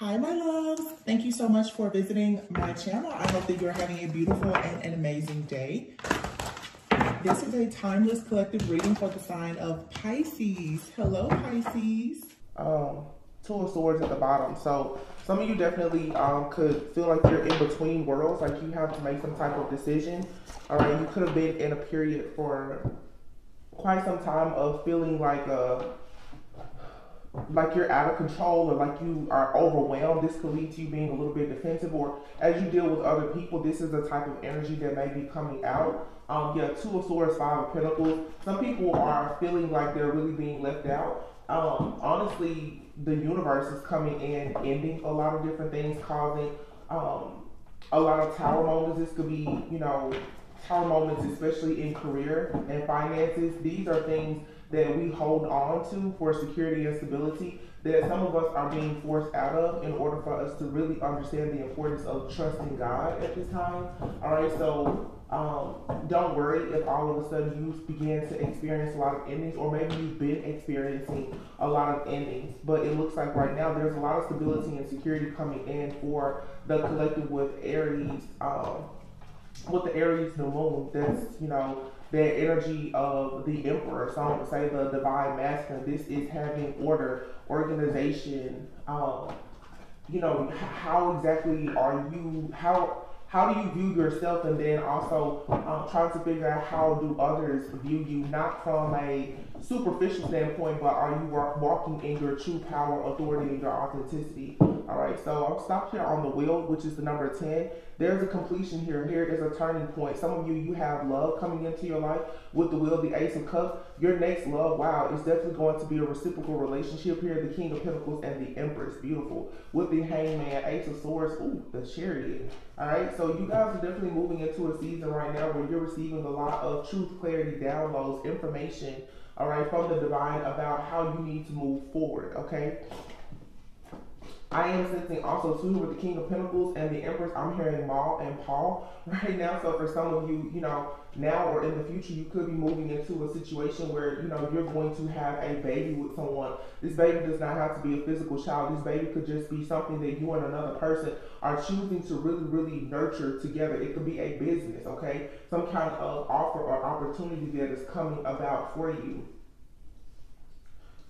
Hi, my loves. Thank you so much for visiting my channel. I hope that you're having a beautiful and an amazing day. This is a timeless collective reading for the sign of Pisces. Hello, Pisces. Um, two of swords at the bottom. So some of you definitely um, could feel like you're in between worlds, like you have to make some type of decision. All right, you could have been in a period for quite some time of feeling like uh, like you're out of control or like you are overwhelmed. This could lead to you being a little bit defensive, or as you deal with other people, this is the type of energy that may be coming out. Um, yeah, two of swords, five of pentacles. Some people are feeling like they're really being left out. Um, honestly, the universe is coming in, ending a lot of different things, causing um, a lot of tower moments. This could be, you know, tower moments, especially in career and finances. These are things that we hold on to for security and stability that some of us are being forced out of in order for us to really understand the importance of trusting God at this time. All right, so um, don't worry if all of a sudden you begin to experience a lot of endings, or maybe you've been experiencing a lot of endings. But it looks like right now there's a lot of stability and security coming in for the collective with Aries, um, with the Aries new moon. That's you know that energy of the emperor. Some would say the divine masculine. This is having order, organization. Um, you know, how exactly are you? How how do you view yourself, and then also um, trying to figure out how do others view you, not from a superficial standpoint, but are you walking in your true power, authority, and your authenticity? All right, so I'll stop here on the wheel, which is the number 10. There's a completion here. Here is a turning point. Some of you, you have love coming into your life with the wheel, the ace of cups. Your next love, wow, is definitely going to be a reciprocal relationship here. The king of pentacles and the empress, beautiful. With the hangman, ace of swords, ooh, the chariot. All right, so you guys are definitely moving into a season right now where you're receiving a lot of truth, clarity, downloads, information, all right, from the divine about how you need to move forward, okay? I am sensing also too with the King of Pentacles and the Empress. I'm hearing Maul and Paul right now. So for some of you, you know, now or in the future, you could be moving into a situation where you know you're going to have a baby with someone. This baby does not have to be a physical child. This baby could just be something that you and another person are choosing to really, really nurture together. It could be a business, okay? Some kind of offer or opportunity that is coming about for you.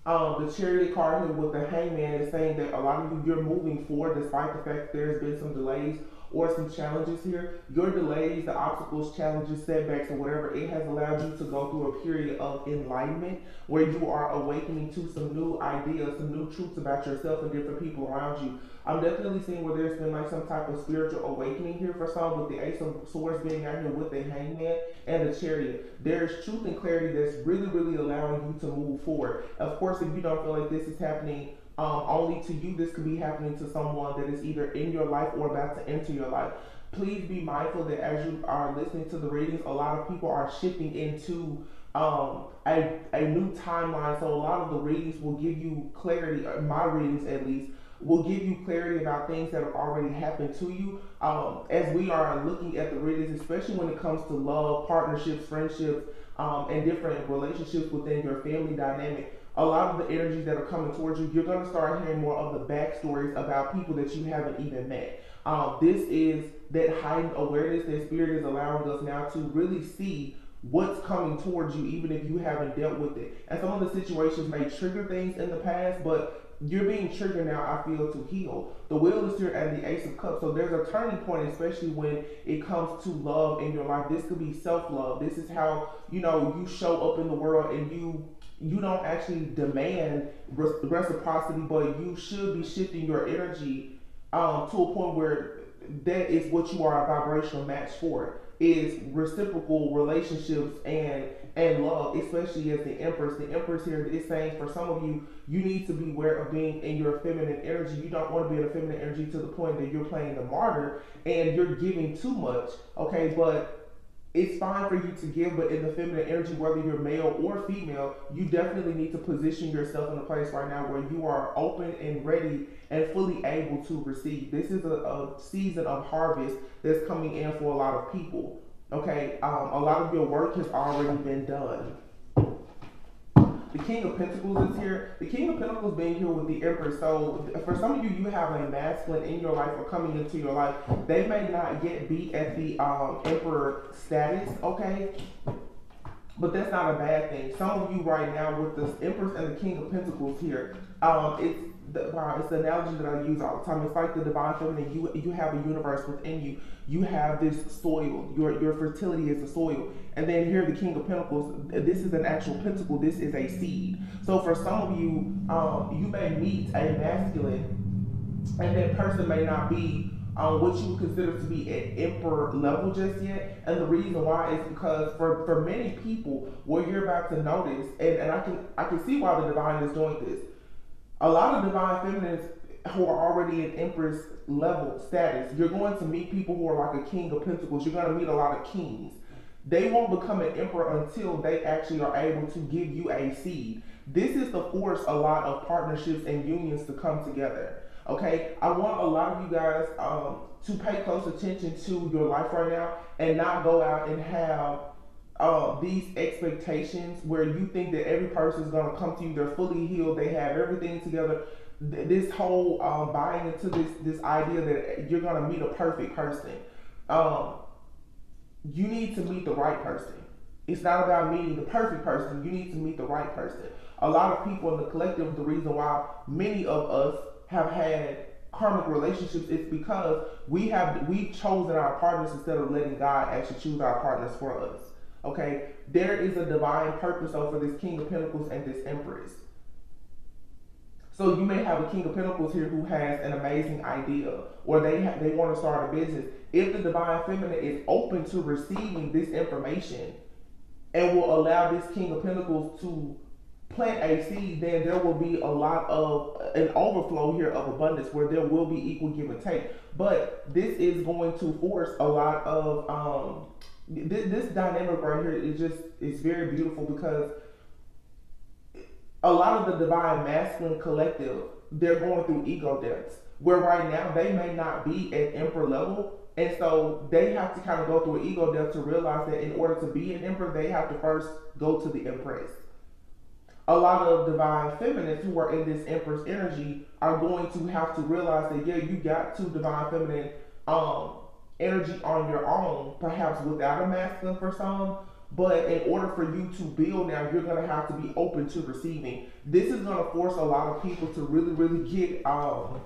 Um, the chariot card here with the hangman is saying that a lot of you, you're moving forward despite the fact there's been some delays or some challenges here. Your delays, the obstacles, challenges, setbacks, or whatever, it has allowed you to go through a period of enlightenment where you are awakening to some new ideas, some new truths about yourself and different people around you. I'm definitely seeing where there's been like some type of spiritual awakening here for some with the Ace of Swords being out here with the Hangman and the Chariot. There's truth and clarity that's really, really allowing you to move forward. Of course, if you don't feel like this is happening um, only to you, this could be happening to someone that is either in your life or about to enter your life. Please be mindful that as you are listening to the readings, a lot of people are shifting into um, a, a new timeline. So a lot of the readings will give you clarity, my readings at least, will give you clarity about things that have already happened to you. Um, as we are looking at the readings, especially when it comes to love, partnerships, friendships, um, and different relationships within your family dynamic, a lot of the energies that are coming towards you, you're going to start hearing more of the backstories about people that you haven't even met. Um, this is that heightened awareness that Spirit is allowing us now to really see what's coming towards you, even if you haven't dealt with it. And some of the situations may trigger things in the past, but you're being triggered now, I feel, to heal. The wheel is here and the ace of cups. So there's a turning point, especially when it comes to love in your life. This could be self-love. This is how, you know, you show up in the world and you you don't actually demand reciprocity, but you should be shifting your energy um, to a point where that is what you are a vibrational match for is reciprocal relationships and and love, especially as the Empress. The Empress here is saying for some of you, you need to be aware of being in your feminine energy. You don't want to be in a feminine energy to the point that you're playing the martyr and you're giving too much. Okay, but it's fine for you to give, but in the feminine energy, whether you're male or female, you definitely need to position yourself in a place right now where you are open and ready and fully able to receive. This is a, a season of harvest that's coming in for a lot of people. Okay, um, a lot of your work has already been done. The King of Pentacles is here. The King of Pentacles being here with the Empress. So for some of you, you have a masculine in your life or coming into your life. They may not yet be at the um, Emperor status, okay? But that's not a bad thing. Some of you right now with the Empress and the King of Pentacles here, um, it's the, wow, it's the analogy that I use all the time. It's like the divine feminine. You you have a universe within you. You have this soil. Your your fertility is the soil. And then here, the King of Pentacles. This is an actual pentacle. This is a seed. So for some of you, um, you may meet a masculine, and that person may not be um, what you would consider to be at emperor level just yet. And the reason why is because for, for many people, what you're about to notice, and, and I can I can see why the divine is doing this a lot of divine feminines who are already in empress level status, you're going to meet people who are like a king of pentacles. You're going to meet a lot of kings. They won't become an emperor until they actually are able to give you a seed. This is to force a lot of partnerships and unions to come together. Okay, I want a lot of you guys um, to pay close attention to your life right now and not go out and have uh, these expectations where you think that every person is going to come to you, they're fully healed, they have everything together. This whole um, buying into this this idea that you're going to meet a perfect person. Um, you need to meet the right person. It's not about meeting the perfect person. You need to meet the right person. A lot of people in the collective, the reason why many of us have had karmic relationships is because we have we've chosen our partners instead of letting God actually choose our partners for us. Okay, there is a divine purpose over this King of Pentacles and this Empress. So you may have a King of Pentacles here who has an amazing idea, or they they want to start a business. If the Divine Feminine is open to receiving this information, and will allow this King of Pentacles to plant a seed, then there will be a lot of an overflow here of abundance where there will be equal give and take. But this is going to force a lot of um, this, this dynamic right here is just it's very beautiful because a lot of the divine masculine collective they're going through ego deaths where right now they may not be at emperor level. And so they have to kind of go through an ego death to realize that in order to be an emperor they have to first go to the empress. A lot of divine feminines who are in this empress energy are going to have to realize that yeah you got to divine feminine um energy on your own, perhaps without a masculine for some. But in order for you to build now, you're going to have to be open to receiving. This is going to force a lot of people to really, really get um,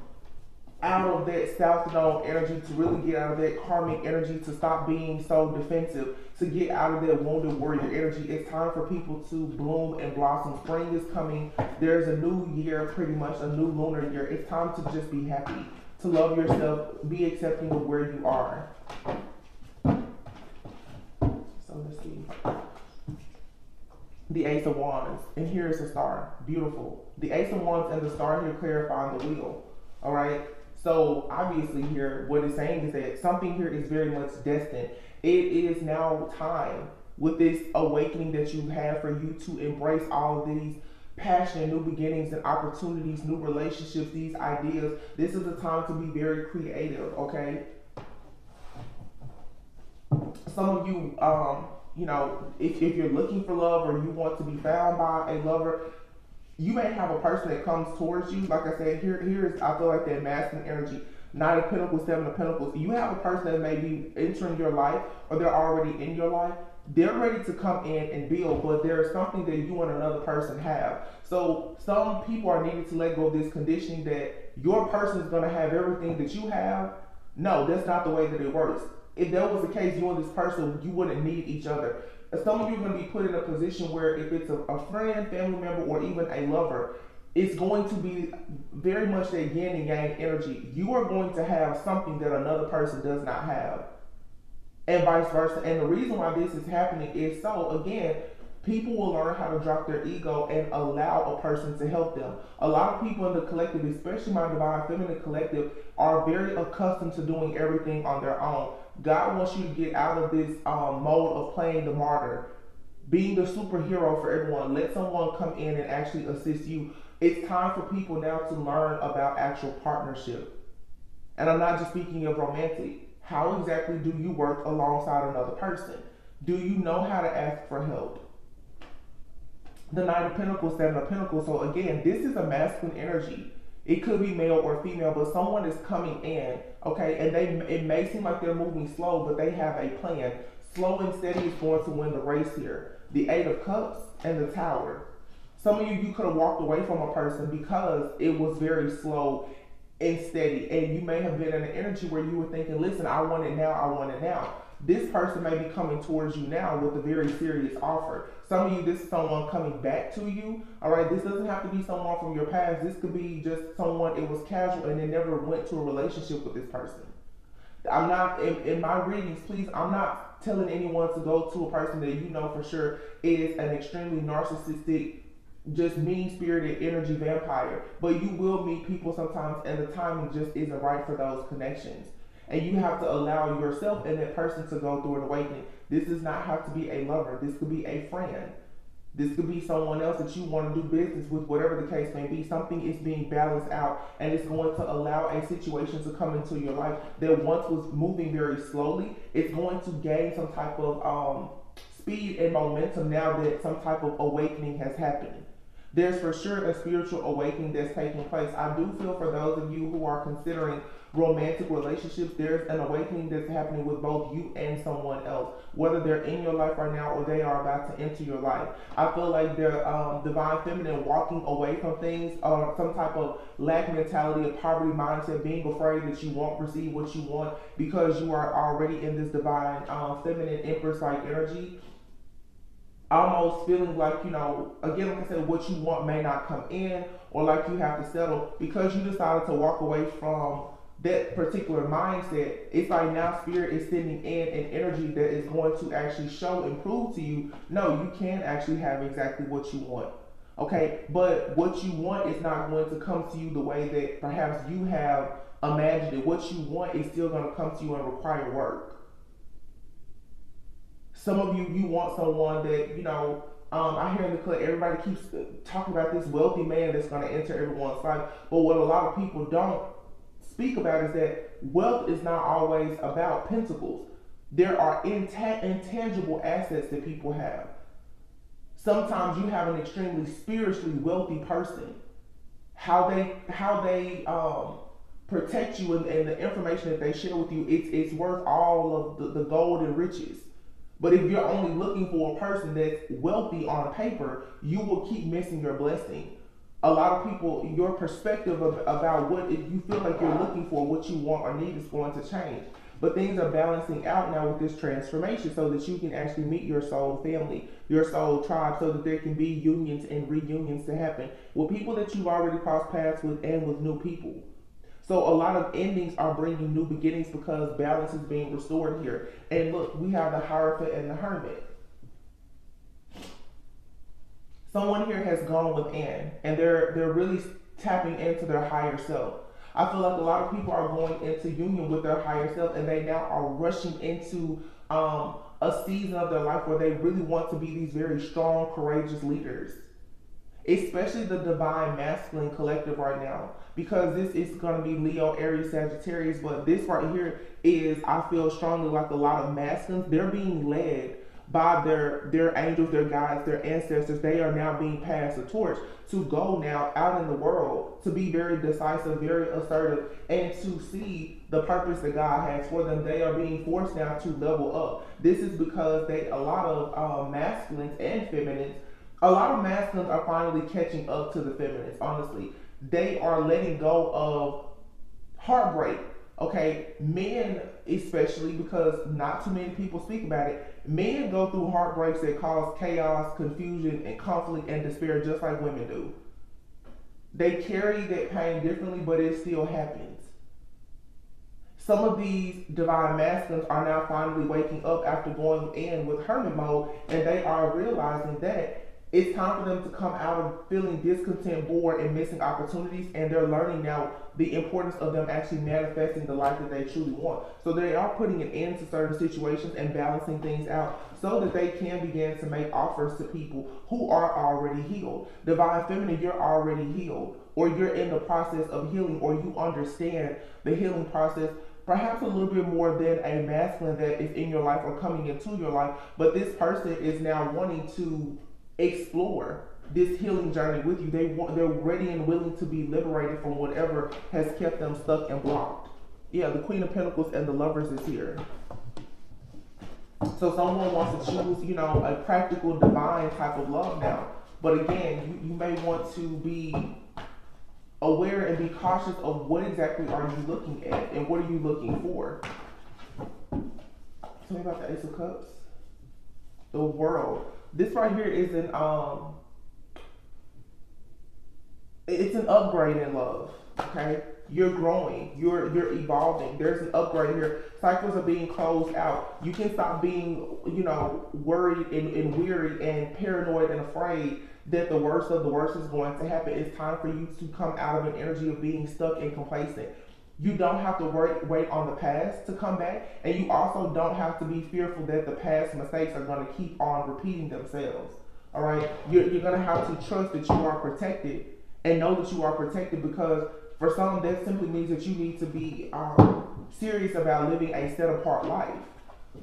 out of that South Node energy, to really get out of that karmic energy, to stop being so defensive, to get out of that wounded warrior energy. It's time for people to bloom and blossom. Spring is coming. There's a new year, pretty much a new lunar year. It's time to just be happy to love yourself, be accepting of where you are. So let's see. The Ace of Wands, and here is the star. Beautiful. The Ace of Wands and the star here clarifying the wheel. All right. So obviously here, what it's saying is that something here is very much destined. It is now time with this awakening that you have for you to embrace all these passion, new beginnings and opportunities, new relationships, these ideas. This is the time to be very creative, okay? Some of you, um, you know, if, if you're looking for love or you want to be found by a lover, you may have a person that comes towards you. Like I said, here here is I feel like that masculine energy. Nine of Pentacles, Seven of Pentacles. You have a person that may be entering your life or they're already in your life they're ready to come in and build, but there is something that you and another person have. So some people are needing to let go of this conditioning that your person is going to have everything that you have. No, that's not the way that it works. If that was the case, you and this person, you wouldn't need each other. Some of you are going to be put in a position where if it's a, a friend, family member, or even a lover, it's going to be very much that yin and yang energy. You are going to have something that another person does not have and vice versa. And the reason why this is happening is so, again, people will learn how to drop their ego and allow a person to help them. A lot of people in the collective, especially my divine feminine collective, are very accustomed to doing everything on their own. God wants you to get out of this um, mode of playing the martyr, being the superhero for everyone. Let someone come in and actually assist you. It's time for people now to learn about actual partnership. And I'm not just speaking of romantic how exactly do you work alongside another person? Do you know how to ask for help? the Nine of Pentacles, Seven of Pentacles. So again, this is a masculine energy. It could be male or female, but someone is coming in, okay, and they it may seem like they're moving slow, but they have a plan. Slow and steady is going to win the race here. The Eight of Cups and the Tower. Some of you, you could have walked away from a person because it was very slow and steady. And you may have been in an energy where you were thinking, listen, I want it now, I want it now. This person may be coming towards you now with a very serious offer. Some of you, this is someone coming back to you. All right, this doesn't have to be someone from your past. This could be just someone, it was casual and they never went to a relationship with this person. I'm not, in, in my readings, please, I'm not telling anyone to go to a person that you know for sure is an extremely narcissistic just mean spirited energy vampire. But you will meet people sometimes, and the timing just isn't right for those connections. And you have to allow yourself and that person to go through an awakening. This does not have to be a lover. This could be a friend. This could be someone else that you want to do business with, whatever the case may be. Something is being balanced out, and it's going to allow a situation to come into your life that once was moving very slowly. It's going to gain some type of um, speed and momentum now that some type of awakening has happened there's for sure a spiritual awakening that's taking place. I do feel for those of you who are considering romantic relationships, there's an awakening that's happening with both you and someone else, whether they're in your life right now or they are about to enter your life. I feel like they're um, divine feminine walking away from things, or uh, some type of lack mentality, a poverty mindset, being afraid that you won't receive what you want because you are already in this divine um, feminine empress like energy almost feeling like, you know, again, like I said, what you want may not come in or like you have to settle because you decided to walk away from that particular mindset. It's like now spirit is sending in an energy that is going to actually show and prove to you, no, you can actually have exactly what you want. Okay, but what you want is not going to come to you the way that perhaps you have imagined it. What you want is still going to come to you and require work. Some of you, you want someone that, you know, um, I hear in the club, everybody keeps talking about this wealthy man that's going to enter everyone's life. But what a lot of people don't speak about is that wealth is not always about pentacles. There are inta- intangible assets that people have. Sometimes you have an extremely spiritually wealthy person. How they how they um, protect you and, and, the information that they share with you, it's, it's worth all of the, the gold and riches. But if you're only looking for a person that's wealthy on paper, you will keep missing your blessing. A lot of people, your perspective of, about what if you feel like you're looking for, what you want or need is going to change. But things are balancing out now with this transformation so that you can actually meet your soul family, your soul tribe, so that there can be unions and reunions to happen with people that you've already crossed paths with and with new people. So a lot of endings are bringing new beginnings because balance is being restored here. And look, we have the Hierophant and the Hermit. Someone here has gone within and they're they're really tapping into their higher self. I feel like a lot of people are going into union with their higher self and they now are rushing into um, a season of their life where they really want to be these very strong, courageous leaders especially the divine masculine collective right now because this is going to be leo aries sagittarius but this right here is i feel strongly like a lot of masculines they're being led by their their angels their guides their ancestors. They are now being passed the torch to go now out in the world to be very decisive very assertive and to see the purpose that god has for them. They are being forced now to level up. This is because they a lot of uh, masculines and feminines a lot of masculines are finally catching up to the feminists, honestly. They are letting go of heartbreak. Okay, men especially because not too many people speak about it. Men go through heartbreaks that cause chaos, confusion, and conflict and despair just like women do. They carry that pain differently, but it still happens. Some of these divine masculines are now finally waking up after going in with hermit mode, and they are realizing that it's time for them to come out of feeling discontent, bored, and missing opportunities, and they're learning now the importance of them actually manifesting the life that they truly want. So they are putting an end to certain situations and balancing things out so that they can begin to make offers to people who are already healed. Divine Feminine, you're already healed, or you're in the process of healing, or you understand the healing process perhaps a little bit more than a masculine that is in your life or coming into your life, but this person is now wanting to explore this healing journey with you. They want they're ready and willing to be liberated from whatever has kept them stuck and blocked. Yeah, the Queen of Pentacles and the Lovers is here. So someone wants to choose, you know, a practical, divine type of love now. But again, you, you may want to be aware and be cautious of what exactly are you looking at and what are you looking for. Tell me about the Ace of Cups. The world. This right here is an um it's an upgrade in love. Okay? You're growing. You're you're evolving. There's an upgrade here. Cycles are being closed out. You can stop being, you know, worried and, and weary and paranoid and afraid that the worst of the worst is going to happen. It's time for you to come out of an energy of being stuck and complacent. You don't have to wait, wait on the past to come back, and you also don't have to be fearful that the past mistakes are going to keep on repeating themselves. All right, you're, you're going to have to trust that you are protected and know that you are protected because for some, that simply means that you need to be um, serious about living a set apart life.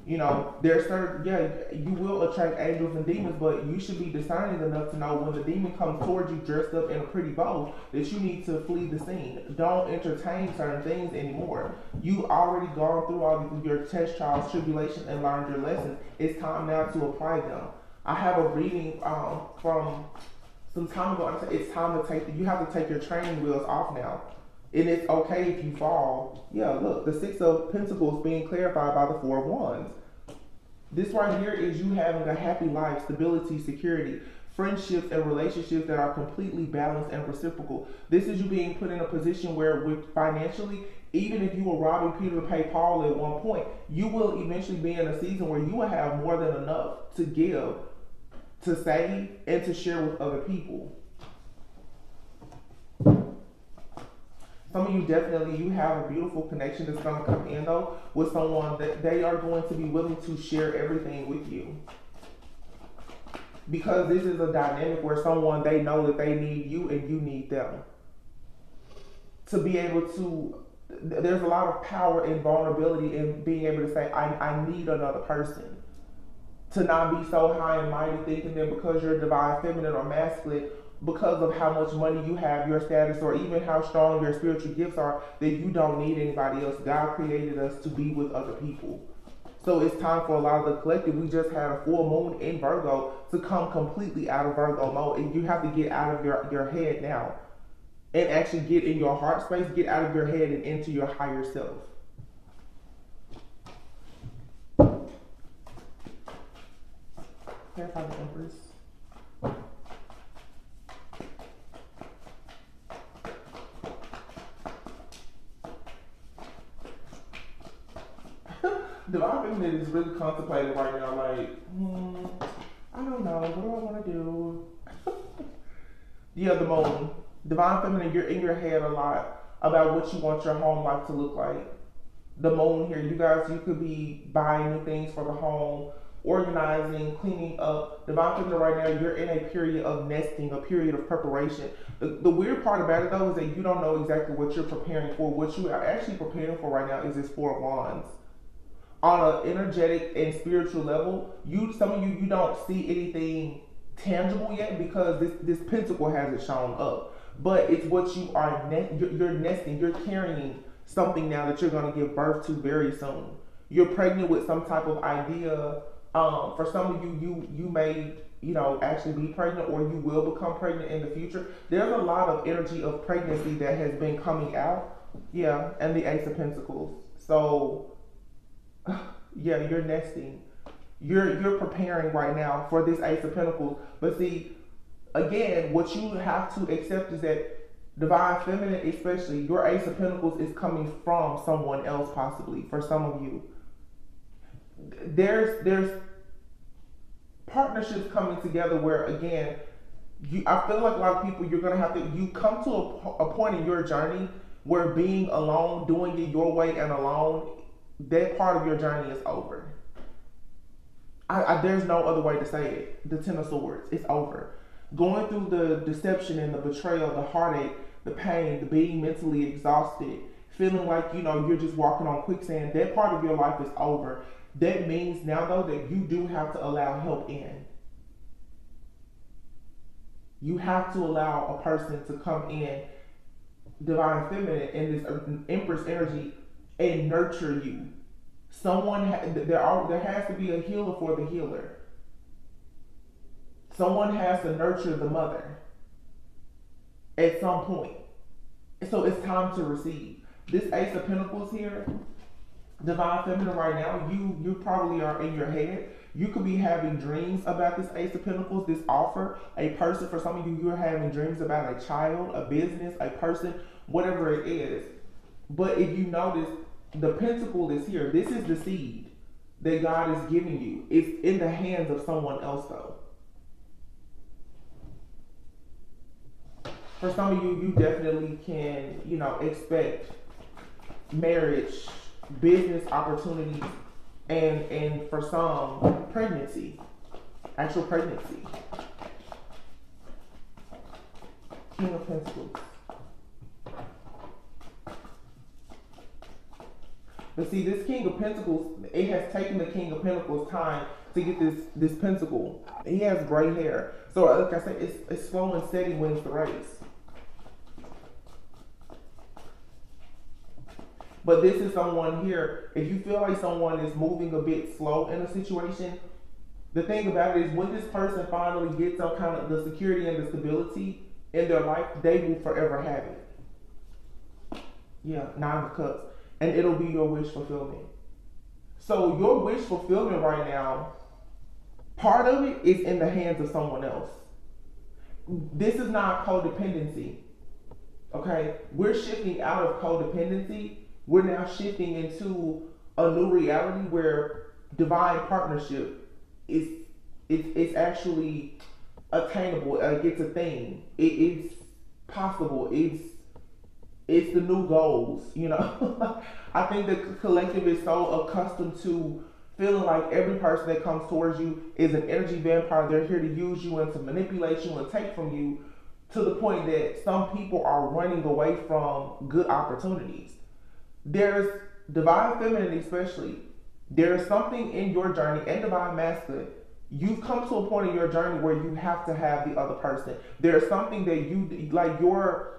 You know, there's certain, yeah, you will attract angels and demons, but you should be discerning enough to know when the demon comes towards you dressed up in a pretty bow that you need to flee the scene. Don't entertain certain things anymore. You already gone through all your test trials, tribulations, and learned your lessons. It's time now to apply them. I have a reading um, from some time ago. It's time to take. You have to take your training wheels off now. And it's okay if you fall. Yeah, look, the Six of Pentacles being clarified by the Four of Wands. This right here is you having a happy life, stability, security, friendships and relationships that are completely balanced and reciprocal. This is you being put in a position where with financially, even if you were robbing Peter to pay Paul at one point, you will eventually be in a season where you will have more than enough to give, to save, and to share with other people. Some of you definitely you have a beautiful connection that's going to come in though with someone that they are going to be willing to share everything with you. Because this is a dynamic where someone they know that they need you and you need them. To be able to there's a lot of power and vulnerability in being able to say, I, I need another person. To not be so high and mighty thinking that because you're divine feminine or masculine because of how much money you have, your status, or even how strong your spiritual gifts are, that you don't need anybody else. God created us to be with other people. So it's time for a lot of the collective. We just had a full moon in Virgo to come completely out of Virgo mode. And you have to get out of your, your head now and actually get in your heart space, get out of your head and into your higher self. Clarify the Empress. Divine Feminine is really contemplating right now, like, hmm, I don't know, what do I want to do? yeah, the moon. Divine Feminine, you're in your head a lot about what you want your home life to look like. The moon here, you guys, you could be buying new things for the home, organizing, cleaning up. Divine Feminine, right now, you're in a period of nesting, a period of preparation. The, the weird part about it, though, is that you don't know exactly what you're preparing for. What you are actually preparing for right now is this Four of Wands on an energetic and spiritual level, you some of you you don't see anything tangible yet because this this pentacle hasn't shown up. But it's what you are ne- you're, you're nesting. You're carrying something now that you're going to give birth to very soon. You're pregnant with some type of idea. Um, for some of you, you you may you know actually be pregnant or you will become pregnant in the future. There's a lot of energy of pregnancy that has been coming out. Yeah, and the Ace of Pentacles. So yeah, you're nesting. You're you're preparing right now for this Ace of Pentacles. But see, again, what you have to accept is that divine feminine, especially your Ace of Pentacles, is coming from someone else, possibly for some of you. There's there's partnerships coming together where again, you I feel like a lot of people you're gonna have to you come to a, a point in your journey where being alone, doing it your way and alone that part of your journey is over. I, I, there's no other way to say it. The Ten of Swords, it's over. Going through the deception and the betrayal, the heartache, the pain, the being mentally exhausted, feeling like you know you're just walking on quicksand. That part of your life is over. That means now though that you do have to allow help in. You have to allow a person to come in, divine feminine, in this empress energy, and nurture you. Someone there are there has to be a healer for the healer. Someone has to nurture the mother at some point. So it's time to receive. This Ace of Pentacles here, Divine Feminine right now, you you probably are in your head. You could be having dreams about this Ace of Pentacles, this offer. A person, for some of you, you're having dreams about a child, a business, a person, whatever it is. But if you notice, the pentacle is here. This is the seed that God is giving you. It's in the hands of someone else, though. For some of you, you definitely can, you know, expect marriage, business opportunities, and and for some pregnancy, actual pregnancy. King of Pentacles. But see, this King of Pentacles, it has taken the King of Pentacles time to get this this pentacle. He has gray hair. So like I said, it's, it's slow and steady wins the race. But this is someone here, if you feel like someone is moving a bit slow in a situation, the thing about it is when this person finally gets some kind of the security and the stability in their life, they will forever have it. Yeah, nine of cups. And it'll be your wish fulfillment. So your wish fulfillment right now, part of it is in the hands of someone else. This is not codependency. Okay? We're shifting out of codependency we're now shifting into a new reality where divine partnership is it's, it's actually attainable. Like it's a thing. It, it's possible. It's it's the new goals. You know, I think the collective is so accustomed to feeling like every person that comes towards you is an energy vampire. They're here to use you and to manipulate you and take from you to the point that some people are running away from good opportunities there's divine feminine, especially. There is something in your journey and divine masculine. You've come to a point in your journey where you have to have the other person. There's something that you like. Your,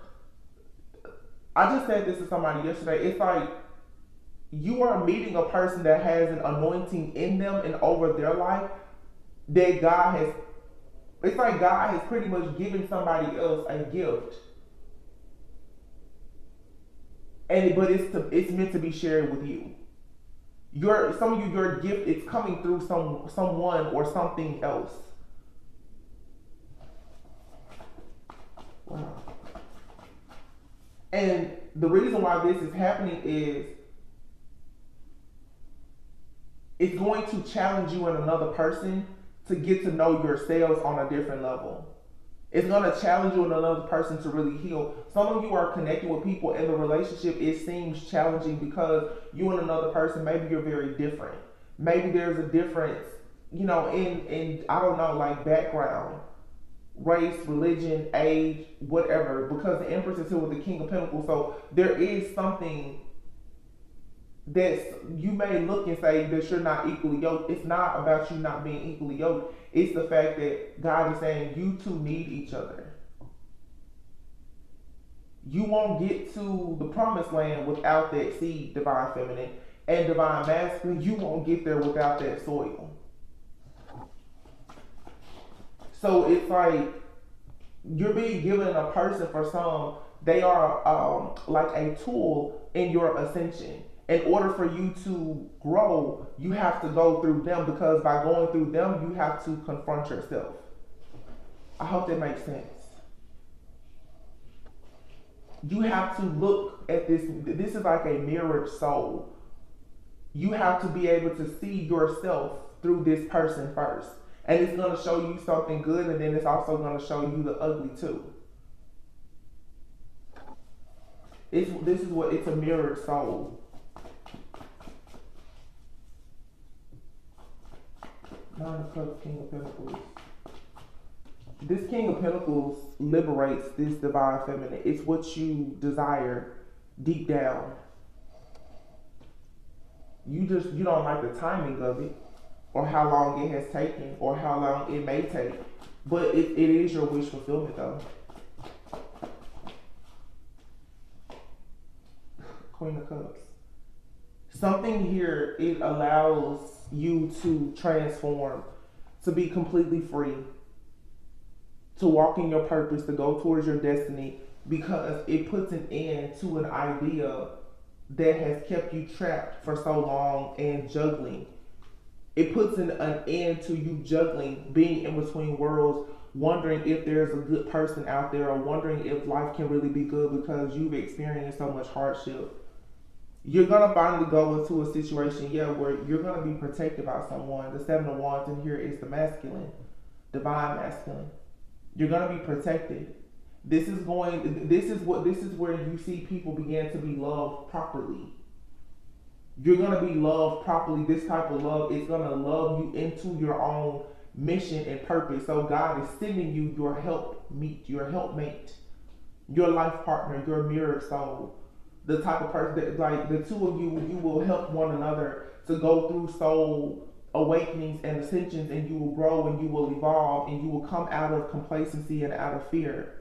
I just said this to somebody yesterday. It's like you are meeting a person that has an anointing in them and over their life that God has. It's like God has pretty much given somebody else a gift and but it's to, it's meant to be shared with you. Your some of you your gift is coming through some someone or something else. Wow. And the reason why this is happening is it's going to challenge you and another person to get to know yourselves on a different level. It's going to challenge you and another person to really heal. Some of you are connecting with people in the relationship. It seems challenging because you and another person, maybe you're very different. Maybe there's a difference, you know, in, in I don't know, like background, race, religion, age, whatever, because the Empress is here with the King of Pentacles. So there is something that you may look and say that you're not equally yoked. It's not about you not being equally yoked. It's the fact that God is saying you two need each other. You won't get to the promised land without that seed, divine feminine, and divine masculine. You won't get there without that soil. So it's like you're being given a person for some, they are um, like a tool in your ascension in order for you to grow, you have to go through them because by going through them, you have to confront yourself. I hope that makes sense. You have to look at this. This is like a mirrored soul. You have to be able to see yourself through this person first. And it's going to show you something good, and then it's also going to show you the ugly too. It's, this is what it's a mirrored soul. Nine of Cups, King of Pentacles. This King of Pentacles liberates this divine feminine. It's what you desire deep down. You just you don't like the timing of it, or how long it has taken, or how long it may take. But it, it is your wish fulfillment though. Queen of Cups. Something here, it allows you to transform, to be completely free, to walk in your purpose, to go towards your destiny, because it puts an end to an idea that has kept you trapped for so long and juggling. It puts an, an end to you juggling, being in between worlds, wondering if there's a good person out there, or wondering if life can really be good because you've experienced so much hardship. You're gonna finally go into a situation, yeah, where you're gonna be protected by someone. The seven of wands in here is the masculine, divine masculine. You're gonna be protected this is going this is what this is where you see people begin to be loved properly. You're gonna be loved properly. This type of love is gonna love you into your own mission and purpose. So God is sending you your help meet, your helpmate, your life partner, your mirror soul. The type of person that like the two of you, you will help one another to go through soul awakenings and ascensions and you will grow and you will evolve and you will come out of complacency and out of fear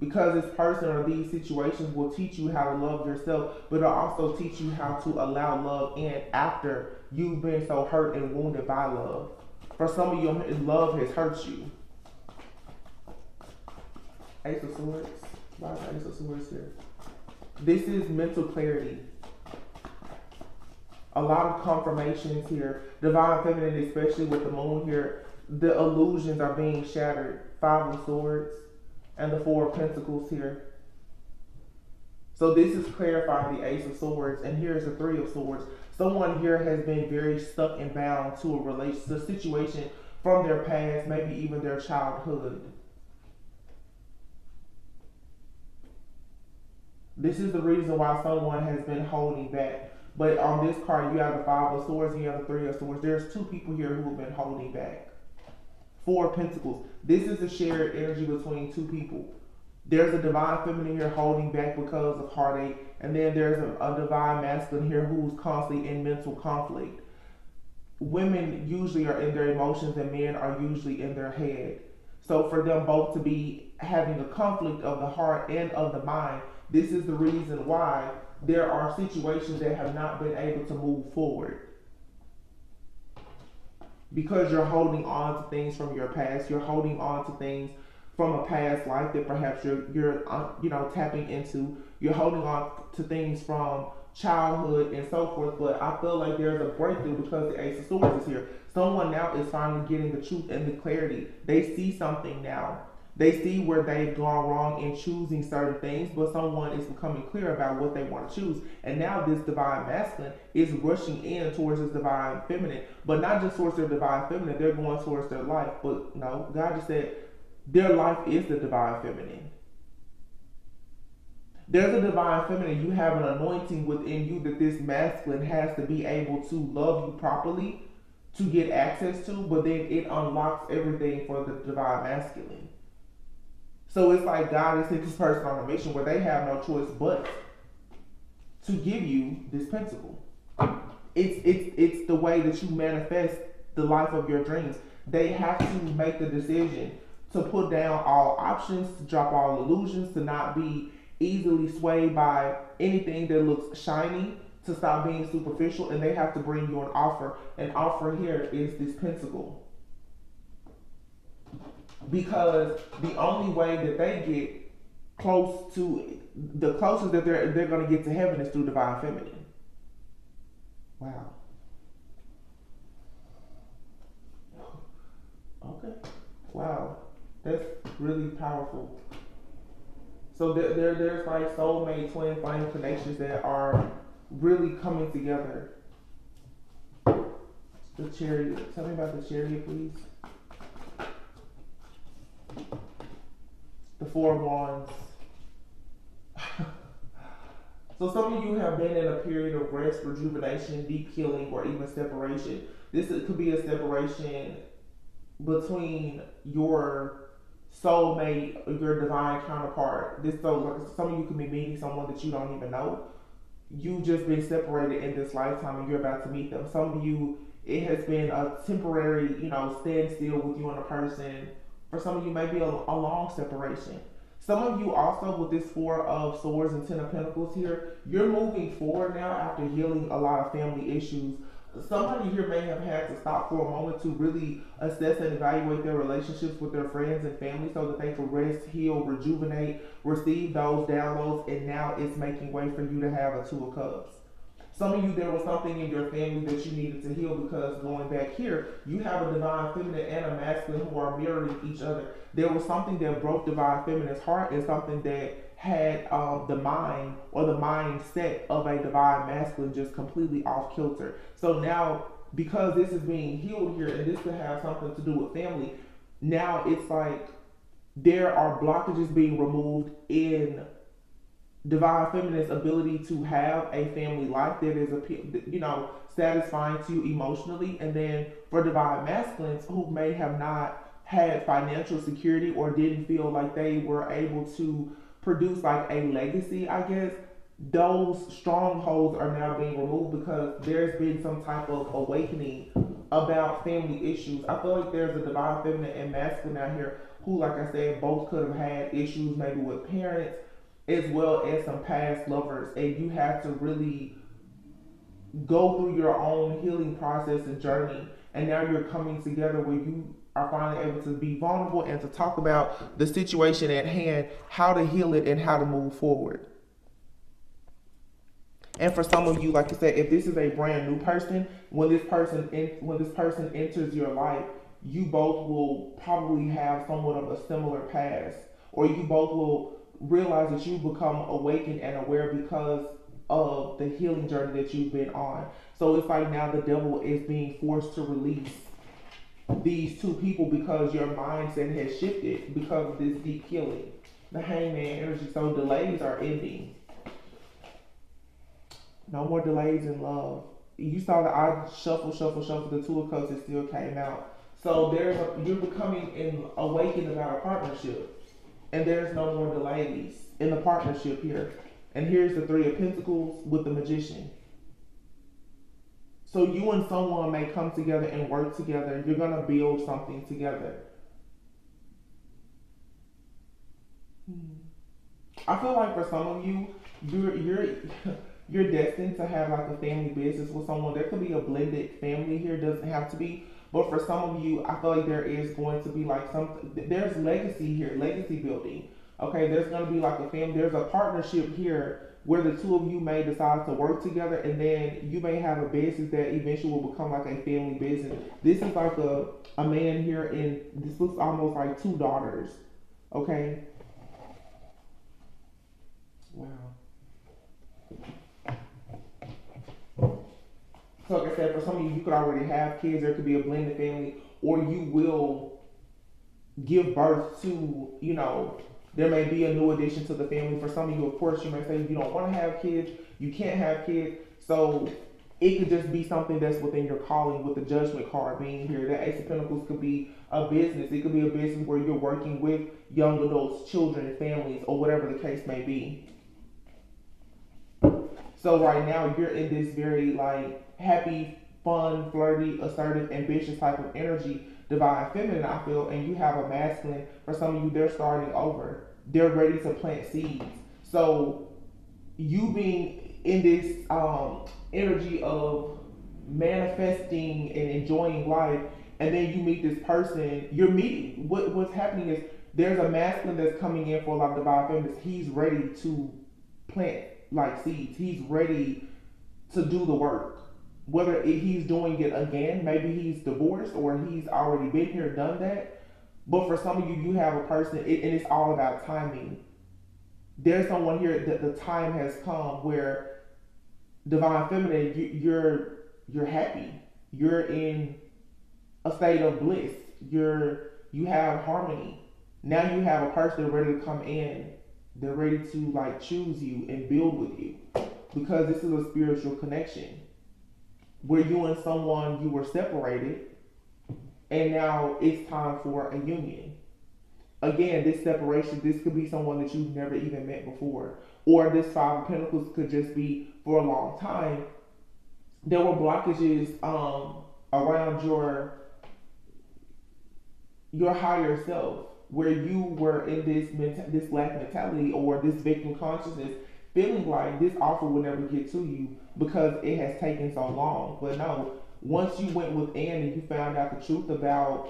because this person or these situations will teach you how to love yourself, but it'll also teach you how to allow love in after you've been so hurt and wounded by love. For some of you, love has hurt you. Ace of Swords. Why is Ace of Swords here? This is mental clarity. A lot of confirmations here. Divine Feminine, especially with the moon here. The illusions are being shattered. Five of Swords and the Four of Pentacles here. So this is clarifying the Ace of Swords, and here's the Three of Swords. Someone here has been very stuck and bound to a relation, a situation from their past, maybe even their childhood. This is the reason why someone has been holding back. But on this card, you have the Five of Swords and you have the Three of Swords. There's two people here who have been holding back. Four Pentacles. This is a shared energy between two people. There's a divine feminine here holding back because of heartache, and then there's a, a divine masculine here who's constantly in mental conflict. Women usually are in their emotions, and men are usually in their head. So for them both to be having a conflict of the heart and of the mind, this is the reason why there are situations that have not been able to move forward because you're holding on to things from your past, you're holding on to things from a past life that perhaps you're you're uh, you know tapping into. You're holding on to things from childhood and so forth. But I feel like there's a breakthrough because the Ace of Swords is here. Someone now is finally getting the truth and the clarity. They see something now they see where they've gone wrong in choosing certain things, but someone is becoming clear about what they want to choose. And now this divine masculine is rushing in towards this divine feminine, but not just towards their divine feminine, they're going towards their life. But no, God just said their life is the divine feminine. There's a divine feminine. You have an anointing within you that this masculine has to be able to love you properly to get access to, but then it unlocks everything for the divine masculine. So it's like God has sent this person on a mission where they have no choice but to give you this principle. It's it's it's the way that you manifest the life of your dreams. They have to make the decision to put down all options, to drop all illusions, to not be easily swayed by anything that looks shiny, to stop being superficial, and they have to bring you an offer. An offer here is this pentacle because the only way that they get close to the closest that they're they're going to get to heaven is through divine feminine. Wow. Okay. Wow. That's really powerful. So there, there there's like soulmate twin flame connections that are really coming together. The chariot. Tell me about the chariot, please. The Four Wands. so some of you have been in a period of rest, rejuvenation, deep healing, or even separation. This could be a separation between your soulmate, your divine counterpart. This so some of you could be meeting someone that you don't even know. You've just been separated in this lifetime, and you're about to meet them. Some of you it has been a temporary, you know, standstill with you and a person. For some of you, maybe a, a long separation. Some of you also with this four of swords and ten of pentacles here, you're moving forward now after healing a lot of family issues somebody here may have had to stop for a moment to really assess and evaluate their relationships with their friends and family so that they can rest, heal, rejuvenate, receive those downloads, and now it's making way for you to have a Two of Cups. Some of you, there was something in your family that you needed to heal because going back here, you have a divine feminine and a masculine who are mirroring each other. There was something that broke divine feminine's heart and something that had um, the mind or the mindset of a divine masculine just completely off kilter. So now, because this is being healed here and this could have something to do with family, now it's like there are blockages being removed in divine feminine's ability to have a family life that is a you know satisfying to you emotionally and then for divine masculines who may have not had financial security or didn't feel like they were able to produce like a legacy, I guess, those strongholds are now being removed because there's been some type of awakening about family issues. I feel like there's a divine feminine and masculine out here who, like I said, both could have had issues maybe with parents as well as some past lovers, and you have to really go through your own healing process and journey. And now you're coming together where you are finally able to be vulnerable and to talk about the situation at hand, how to heal it, and how to move forward. And for some of you, like I said, if this is a brand new person, when this person in, when this person enters your life, you both will probably have somewhat of a similar past, or you both will realize that you become awakened and aware because of the healing journey that you've been on. So it's like now the devil is being forced to release these two people because your mindset has shifted because of this deep healing. The hangman energy. So delays are ending. No more delays in love. You saw that I shuffle, shuffle, shuffle. The two of cups it still came out. So there's a, you're becoming in, awakened about a partnership, and there's no more delays in the partnership here. And here's the three of pentacles with the magician. So you and someone may come together and work together. You're gonna build something together. Hmm. I feel like for some of you, you're you're you're destined to have like a family business with someone. There could be a blended family here. Doesn't have to be. But for some of you, I feel like there is going to be like some. There's legacy here, legacy building. Okay, there's gonna be like a family. There's a partnership here where the two of you may decide to work together and then you may have a business that eventually will become like a family business. This is like a, a man here and this looks almost like two daughters. Okay. Wow. So like I said, for some of you, you could already have kids. There could be a blended family, or you will give birth to, you know, there may be a new addition to the family. For some of you, of course, you may say you don't want to have kids, you can't have kids. So it could just be something that's within your calling with the judgment card being here. The Ace of Pentacles could be a business. It could be a business where you're working with young adults, children, families, or whatever the case may be. So right now you're in this very like happy, fun, flirty, assertive, ambitious type of energy, divine feminine, I feel, and you have a masculine. For some of you, they're starting over they're ready to plant seeds. So you being in this um, energy of manifesting and enjoying life, and then you meet this person, you're meeting. What, what's happening is there's a masculine that's coming in for a lot of divine feminists. He's ready to plant like seeds. He's ready to do the work. Whether he's doing it again, maybe he's divorced or he's already been here, done that but for some of you, you have a person, and it's all about timing. There's someone here that the time has come where divine feminine, you, you're you're happy. You're in a state of bliss. You're you have harmony. Now you have a person ready to come in. They're ready to like choose you and build with you because this is a spiritual connection where you and someone you were separated and now it's time for a union. Again, this separation, this could be someone that you've never even met before. Or this Five of Pentacles could just be for a long time. There were blockages um, around your your higher self where you were in this menta- this lack mentality or this victim consciousness feeling like this offer will never get to you because it has taken so long but no once you went within and you found out the truth about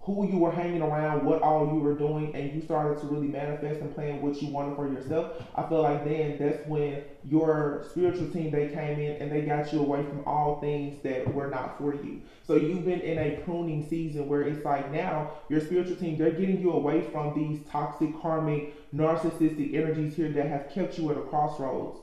who you were hanging around, what all you were doing, and you started to really manifest and plan what you wanted for yourself, I feel like then that's when your spiritual team they came in and they got you away from all things that were not for you. So you've been in a pruning season where it's like now your spiritual team they're getting you away from these toxic, karmic, narcissistic energies here that have kept you at a crossroads.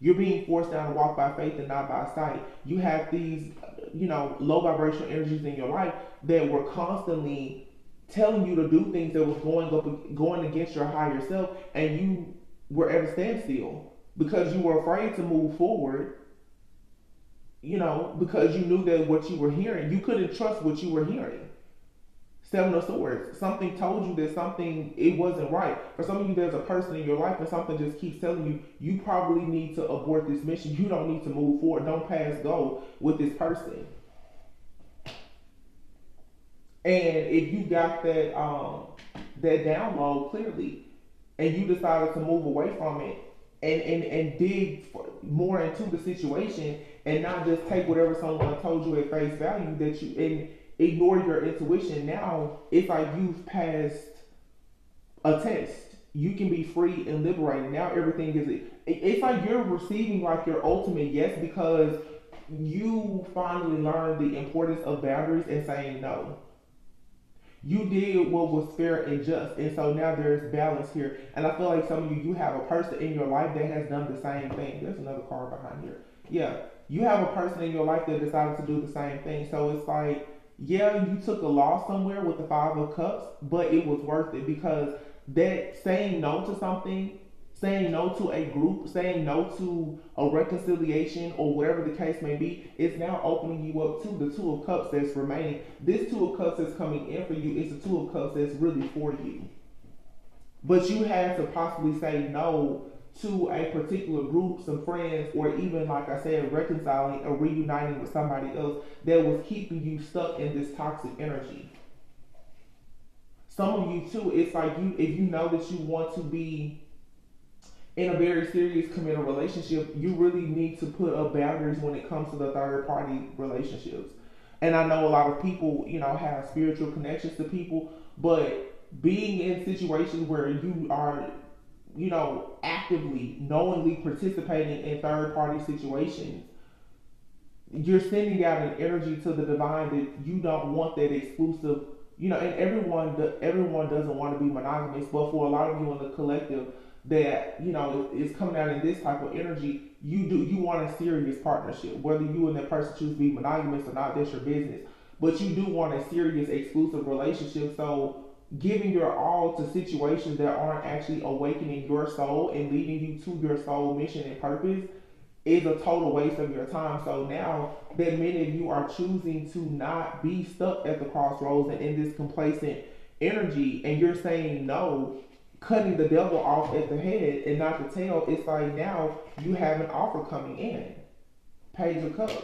You're being forced down to walk by faith and not by sight. You have these, you know, low vibrational energies in your life that were constantly telling you to do things that was going up, going against your higher self, and you were at a standstill because you were afraid to move forward. You know, because you knew that what you were hearing, you couldn't trust what you were hearing. Seven of Swords. Something told you that something it wasn't right. For some of you, there's a person in your life, and something just keeps telling you you probably need to abort this mission. You don't need to move forward. Don't pass go with this person. And if you got that um, that download clearly, and you decided to move away from it and and and dig more into the situation, and not just take whatever someone told you at face value that you and ignore your intuition. Now it's like you've passed a test. You can be free and liberated. Now everything is. It's like you're receiving like your ultimate yes because you finally learned the importance of boundaries and saying no you did what was fair and just and so now there's balance here and i feel like some of you you have a person in your life that has done the same thing there's another card behind here yeah you have a person in your life that decided to do the same thing so it's like yeah you took a loss somewhere with the five of cups but it was worth it because that saying no to something saying no to a group, saying no to a reconciliation or whatever the case may be, is now opening you up to the two of cups that's remaining. This two of cups that's coming in for you is the two of cups that's really for you. But you had to possibly say no to a particular group, some friends, or even, like I said, reconciling or reuniting with somebody else that was keeping you stuck in this toxic energy. Some of you too, it's like you if you know that you want to be in a very serious committed relationship, you really need to put up boundaries when it comes to the third party relationships. And I know a lot of people, you know, have spiritual connections to people, but being in situations where you are, you know, actively, knowingly participating in third party situations, you're sending out an energy to the divine that you don't want that exclusive, you know, and everyone, everyone doesn't want to be monogamous, but for a lot of you in the collective, that you know is coming out in this type of energy, you do you want a serious partnership. Whether you and that person choose to be monogamous or not, that's your business. But you do want a serious, exclusive relationship. So giving your all to situations that aren't actually awakening your soul and leading you to your soul mission and purpose is a total waste of your time. So now that many of you are choosing to not be stuck at the crossroads and in this complacent energy, and you're saying no cutting the devil off at the head and not the tail, it's like now you have an offer coming in. Page of Cups.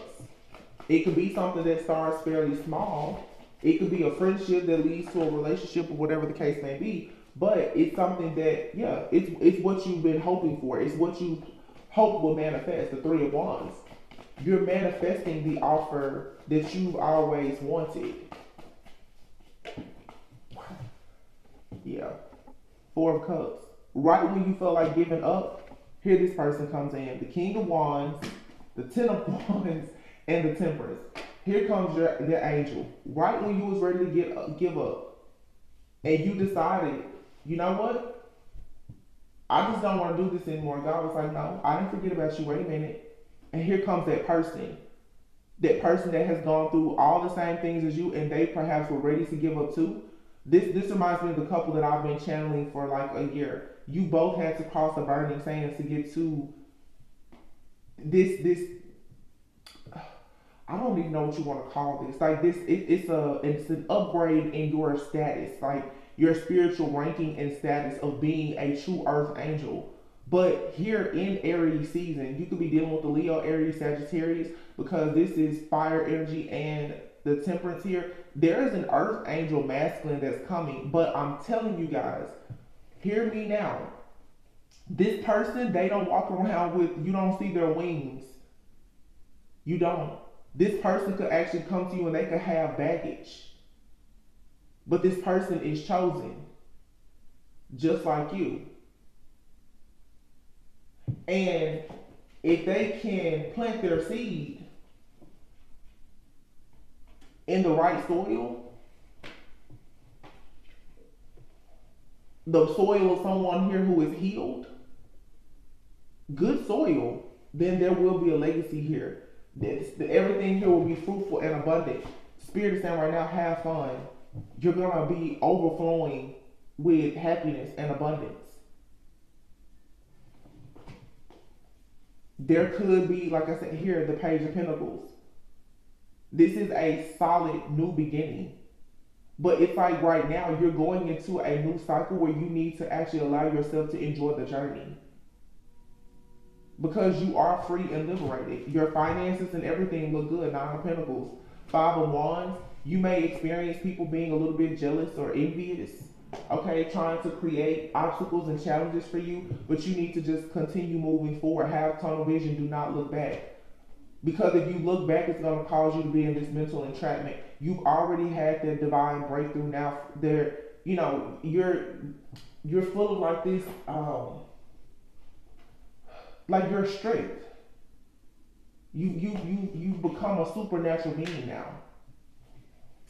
It could be something that starts fairly small. It could be a friendship that leads to a relationship or whatever the case may be. But it's something that, yeah, it's it's what you've been hoping for. It's what you hope will manifest. The Three of Wands. You're manifesting the offer that you've always wanted. Yeah. Four of Cups. Right when you feel like giving up, here this person comes in. The King of Wands, the Ten of Wands, and the Temperance. Here comes your, your angel. Right when you was ready to get, uh, give up, and you decided, you know what? I just don't want to do this anymore. God was like, no, I didn't forget about you. Wait a minute. And here comes that person. That person that has gone through all the same things as you, and they perhaps were ready to give up too this this reminds me of the couple that I've been channeling for like a year. You both had to cross the burning sands to get to this this. I don't even know what you want to call this. Like this, it, it's a it's an upgrade in your status, like your spiritual ranking and status of being a true Earth angel. But here in Aries season, you could be dealing with the Leo, Aries, Sagittarius because this is fire energy and the temperance here, there is an earth angel masculine that's coming. But I'm telling you guys, hear me now. This person, they don't walk around with, you don't see their wings. You don't. This person could actually come to you and they could have baggage. But this person is chosen, just like you. And if they can plant their seed in the right soil, the soil of someone here who is healed, good soil, then there will be a legacy here. This, everything here will be fruitful and abundant. Spirit is saying right now, have fun. You're gonna be overflowing with happiness and abundance. There could be, like I said here, the Page of Pentacles. This is a solid new beginning. But it's like right now, you're going into a new cycle where you need to actually allow yourself to enjoy the journey. Because you are free and liberated. Your finances and everything look good. Nine of Pentacles, Five of Wands. You may experience people being a little bit jealous or envious okay, trying to create obstacles and challenges for you, but you need to just continue moving forward. Have tunnel vision, do not look back. Because if you look back, it's going to cause you to be in this mental entrapment. You've already had that divine breakthrough. Now, there, you know, you're you're full of like this, um, like your strength. You you you you become a supernatural being now.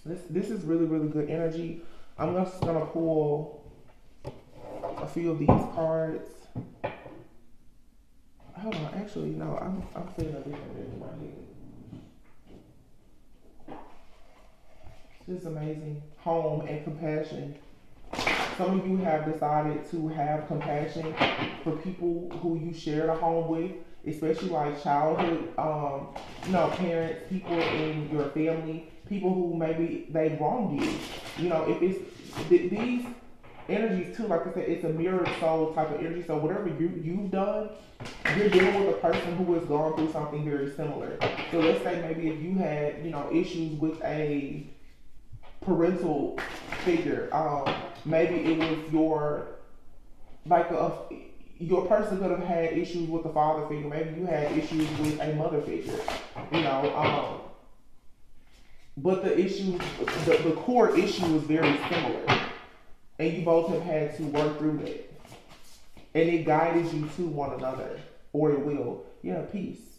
This this is really really good energy. I'm just gonna pull a few of these cards. Hold on, actually, no, I'm I'm feeling a different in my head. This is amazing. Home and compassion. Some of you have decided to have compassion for people who you share the home with, especially like childhood, um, you know, parents, people in your family people who maybe they wronged you. You know, if it's th- these energies too, like I said, it's a mirror soul type of energy. So whatever you you've done, you're dealing with a person who has gone through something very similar. So let's say maybe if you had you know issues with a parental figure, um, maybe it was your like a your person could have had issues with the father figure. Maybe you had issues with a mother figure. You know, um, but the issue, the, the core issue is very similar. And you both have had to work through it. And it guided you to one another, or it will. Yeah, peace.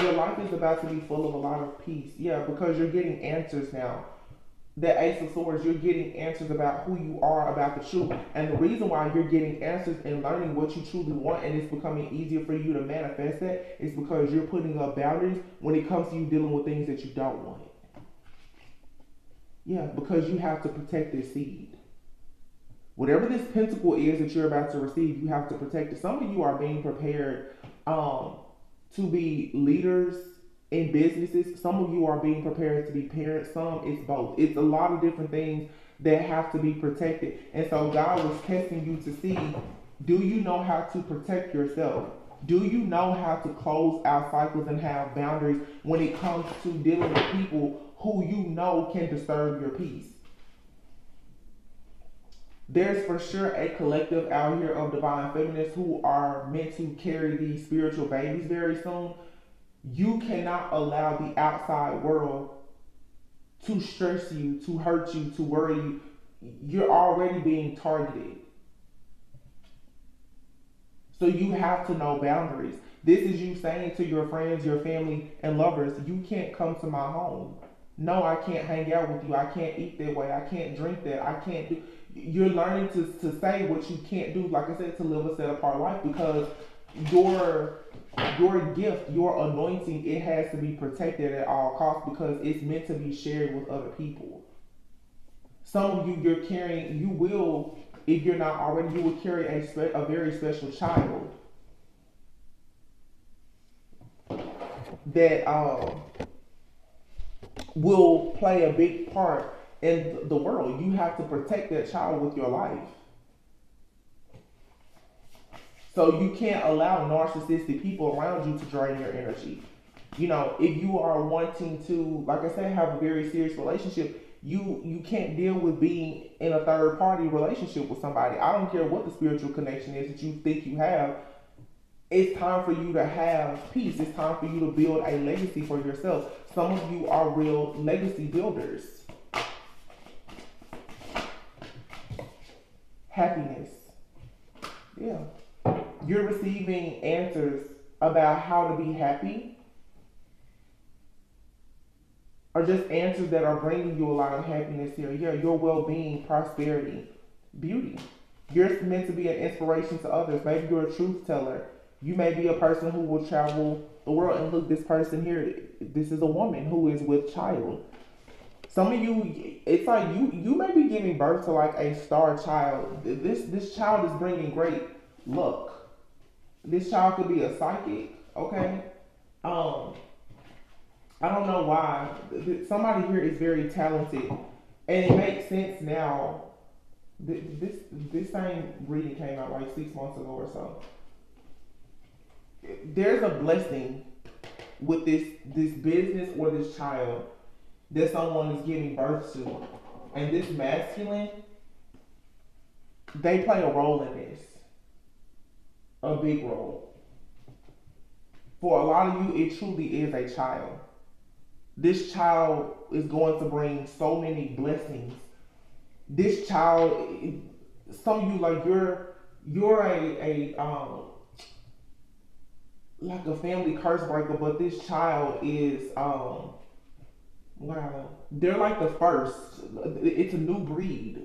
Your life is about to be full of a lot of peace. Yeah, because you're getting answers now the Ace of Swords, you're getting answers about who you are, about the truth. And the reason why you're getting answers and learning what you truly want and it's becoming easier for you to manifest that is because you're putting up boundaries when it comes to you dealing with things that you don't want. Yeah, because you have to protect this seed. Whatever this pentacle is that you're about to receive, you have to protect it. Some of you are being prepared um, to be leaders in businesses. Some of you are being prepared to be parents. Some it's both. It's a lot of different things that have to be protected. And so God was testing you to see, do you know how to protect yourself? Do you know how to close out cycles and have boundaries when it comes to dealing with people who you know can disturb your peace? There's for sure a collective out here of divine feminists who are meant to carry these spiritual babies very soon you cannot allow the outside world to stress you, to hurt you, to worry you. You're already being targeted. So you have to know boundaries. This is you saying to your friends, your family, and lovers, you can't come to my home. No, I can't hang out with you. I can't eat that way. I can't drink that. I can't do. You're learning to, to say what you can't do, like I said, to live a set apart life because your your gift, your anointing, it has to be protected at all costs because it's meant to be shared with other people. Some of you, you're carrying, you will, if you're not already, you will carry a, spe- a very special child that um, will play a big part in the world. You have to protect that child with your life. So you can't allow narcissistic people around you to drain your energy. You know, if you are wanting to, like I said, have a very serious relationship, you you can't deal with being in a third party relationship with somebody. I don't care what the spiritual connection is that you think you have. It's time for you to have peace. It's time for you to build a legacy for yourself. Some of you are real legacy builders. Happiness. Yeah. You're receiving answers about how to be happy are just answers that are bringing you a lot of happiness here. Yeah, your well being, prosperity, beauty. You're meant to be an inspiration to others. Maybe you're a truth teller. You may be a person who will travel the world and look, this person here, this is a woman who is with child. Some of you, it's like you you may be giving birth to like a star child. This this child is bringing great luck. This child could be a psychic, okay? Um, I don't know why. Somebody here is very talented, and it makes sense now. This this same reading came out like six months ago or so. There's a blessing with this this business or this child that someone is giving birth to, and this masculine, they play a role in this, a big role. For a lot of you, it truly is a child this child is going to bring so many blessings. This child, some of you like you're you're a a um like a family curse breaker, but this child is um wow they're like the first. It's a new breed.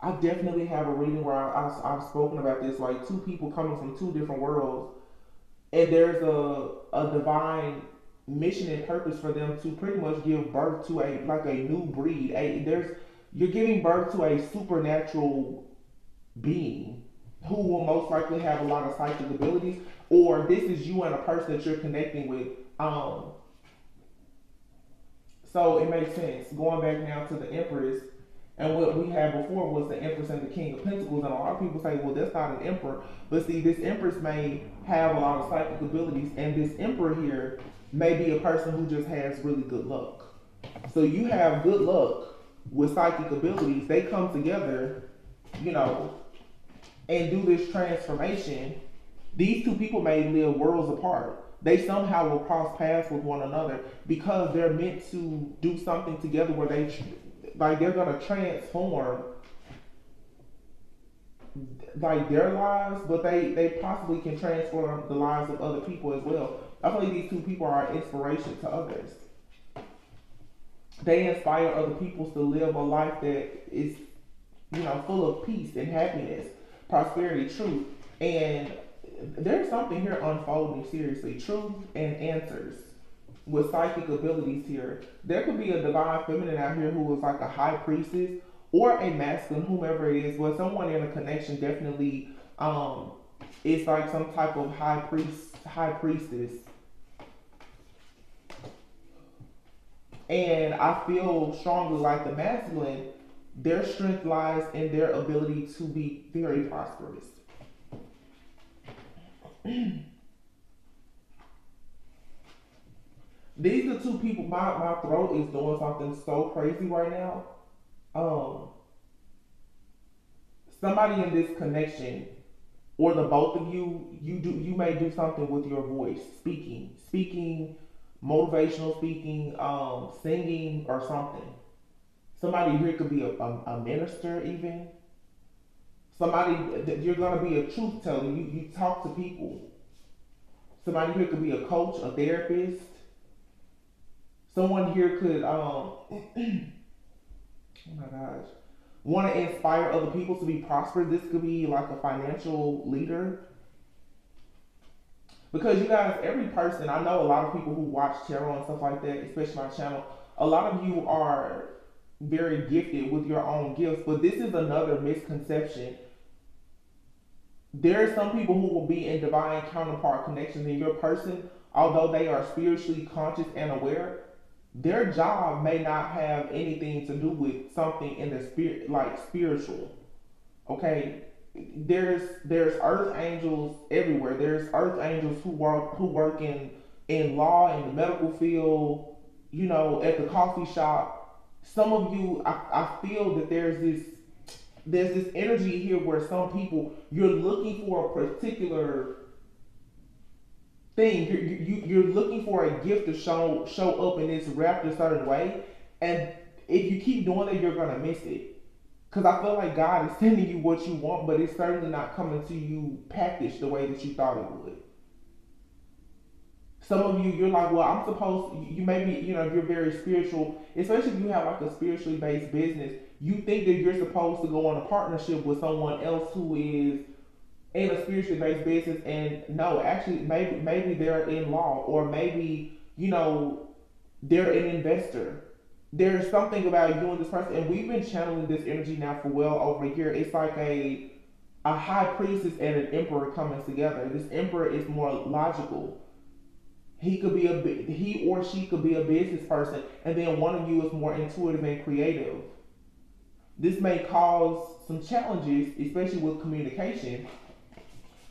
I definitely have a reading where I, I, I've spoken about this, like two people coming from two different worlds, and there's a a divine mission and purpose for them to pretty much give birth to a like a new breed. A there's you're giving birth to a supernatural being who will most likely have a lot of psychic abilities, or this is you and a person that you're connecting with. Um, so it makes sense. Going back now to the Empress, and what we had before was the Empress and the King of Pentacles, and a lot of people say, well, that's not an Emperor. But see, this Empress may have a lot of psychic abilities, and this Emperor here may be a person who just has really good luck. So you have good luck with psychic abilities. They come together, you know, and do this transformation. These two people may live worlds apart. They somehow will cross paths with one another because they're meant to do something together where they, like, they're gonna transform like their lives, but they they possibly can transform the lives of other people as well. I believe these two people are an inspiration to others. They inspire other people to live a life that is, you know, full of peace and happiness, prosperity, truth. And there's something here unfolding seriously. Truth and answers with psychic abilities here. There could be a divine feminine out here who is like a high priestess or a masculine, whomever it is, but someone in a connection definitely um is like some type of high priest high priestess And I feel strongly like the masculine, their strength lies in their ability to be very prosperous. These are two people, my, my throat is doing something so crazy right now. Um, somebody in this connection, or the both of you, you do you may do something with your voice, speaking, speaking motivational speaking, um, singing, or something. Somebody here could be a, a, a minister, even. Somebody, you're going to be a truth teller. You, you talk to people. Somebody here could be a coach, a therapist. Someone here could, um, oh my gosh, want to inspire other people to be prosperous. This could be like a financial leader because you guys, every person, I know a lot of people who watch tarot and stuff like that, especially my channel, a lot of you are very gifted with your own gifts, but this is another misconception. There are some people who will be in divine counterpart connections in your person, although they are spiritually conscious and aware, their job may not have anything to do with something in the spirit, like spiritual. Okay, there's there's earth angels everywhere. There's earth angels who work who work in in law, in the medical field, you know, at the coffee shop. Some of you, I, I feel that there's this there's this energy here where some people you're looking for a particular thing. You're, you, you're looking for a gift to show show up and it's wrapped a certain way, and if you keep doing it, you're gonna miss it. Cause I feel like God is sending you what you want, but it's certainly not coming to you packaged the way that you thought it would. Some of you, you're like, well, I'm supposed. You maybe, you know, you're very spiritual, especially if you have like a spiritually based business. You think that you're supposed to go on a partnership with someone else who is in a spiritually based business, and no, actually, maybe maybe they're in law, or maybe you know they're an investor. There's something about you and this person, and we've been channeling this energy now for well over a year. It's like a a high priestess and an emperor coming together. This emperor is more logical he could be a he or she could be a business person, and then one of you is more intuitive and creative. This may cause some challenges, especially with communication,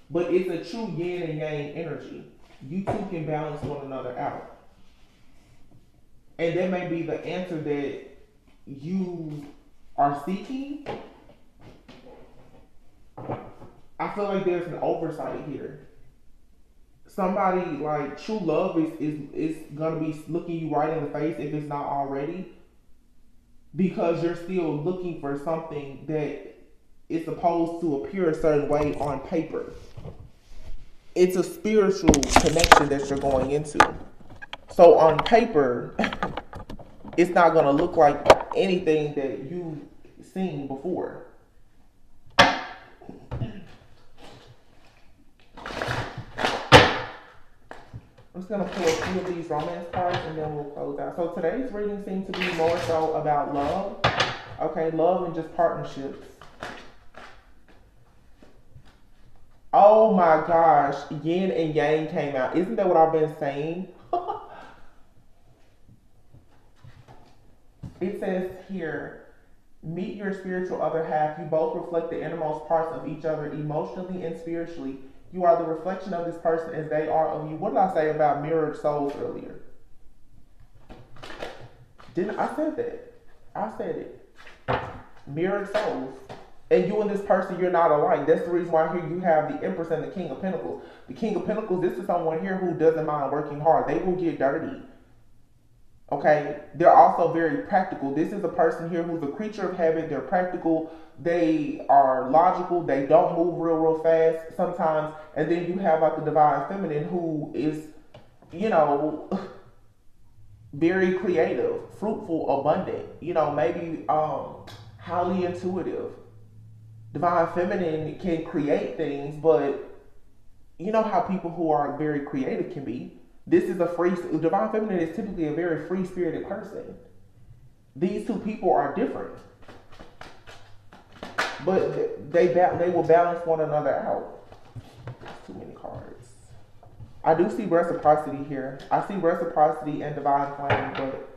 but it's a true yin and yang energy. You two can balance one another out. And that may be the answer that you are seeking. I feel like there's an oversight here somebody like true love is is is gonna be looking you right in the face if it's not already because you're still looking for something that is supposed to appear a certain way on paper. It's a spiritual connection that you're going into. So on paper, it's not gonna look like anything that you've seen before. I'm just gonna pull a few of these romance cards and then we'll close out. So today's reading seems to be more so about love. Okay, love and just partnerships. Oh my gosh, yin and yang came out. Isn't that what I've been saying? it says here, meet your spiritual other half. You both reflect the innermost parts of each other emotionally and spiritually. You are the reflection of this person as they are of you. What did I say about mirrored souls earlier? Didn't I said that? I said it. Mirrored souls. And you and this person, you're not alike. That's the reason why here you have the Empress and the King of Pentacles. The King of Pentacles, this is someone here who doesn't mind working hard. They will get dirty. Okay, they're also very practical. This is a person here who's a creature of habit. They're practical. They are logical. They don't move real, real fast sometimes. And then you have like the divine feminine who is, you know, very creative, fruitful, abundant. You know, maybe um, highly intuitive. Divine feminine can create things, but you know how people who are very creative can be this is a free, divine feminine is typically a very free spirited person. These two people are different. But they they will balance one another out. Too many cards. I do see reciprocity here. I see reciprocity and divine flame, but